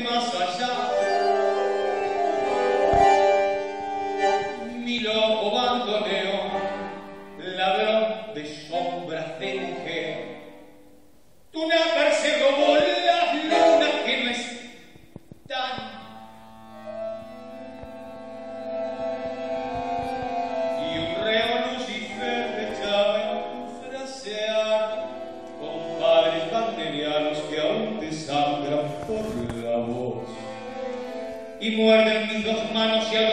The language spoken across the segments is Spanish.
más allá. Mi loco bandoneo, ladrón de sombra cenge. Tu nácar se robó la luna que no es tan. Compadres bacterianos que aún te sangran por y muerden mis dos manos y al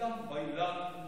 wisdom by love